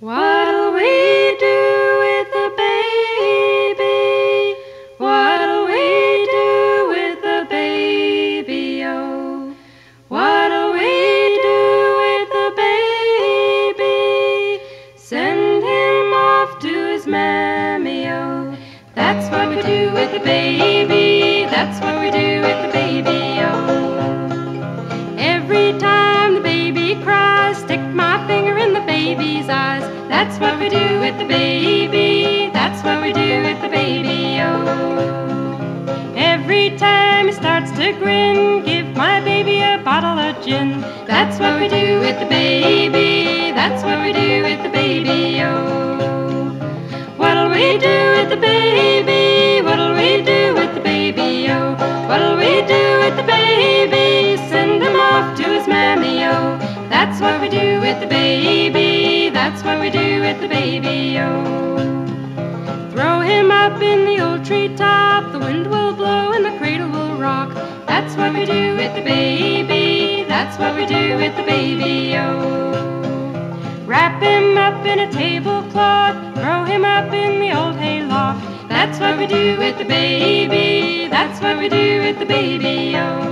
What'll we do with the baby? What'll we do with the baby? Oh, what'll we do with the baby? Send him off to his mammy. Oh, that's what we do with the baby. That's what we do with the baby. Baby's. That's what we do with the baby. That's what we do with the baby. Oh, every time he starts to grin, give my baby a bottle of gin. That's what we do with the baby. That's what we do with the baby. Oh, what'll we do with the baby? What'll we do with the baby? Oh, what'll we do with the baby? Send him off to his mammy. Oh, that's what we do with the baby. That's what we do with the baby. Oh, throw him up in the old treetop. The wind will blow and the cradle will rock. That's what we do with the baby. That's what we do with the baby. Oh. Wrap him up in a tablecloth, throw him up in the old hayloft. That's what we do with the baby. That's what we do with the baby. Oh,